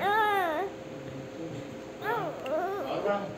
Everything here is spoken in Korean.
응. 응. 알아.